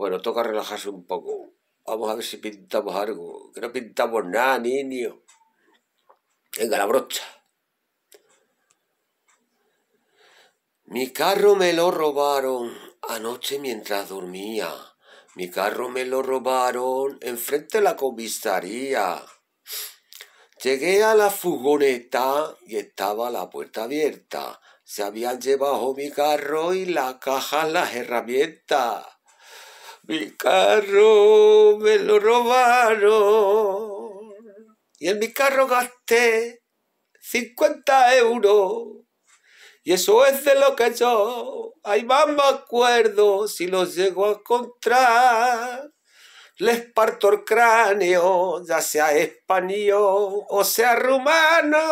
Güenu, toca relaxal-si un pocu. Amus a vel si pintamos argu, que no pintamus ná, niñu. Enga, la brocha! Mi carru me lo robaron anoche mientras dormía. Mi carru me lo robaron enfrenti la comisaría. Llegué a la furgoneta y estaba la puerta abierta. Se habían llevao mi carru i las cajas las herramientas. Mi carru me lo robaron i en mi carru gasté cinqüenta eurus. I essu es delo que yo ai más m'acuerdu si los llegu a encontrar les partu'l craniu ya sea español o sea rumanu.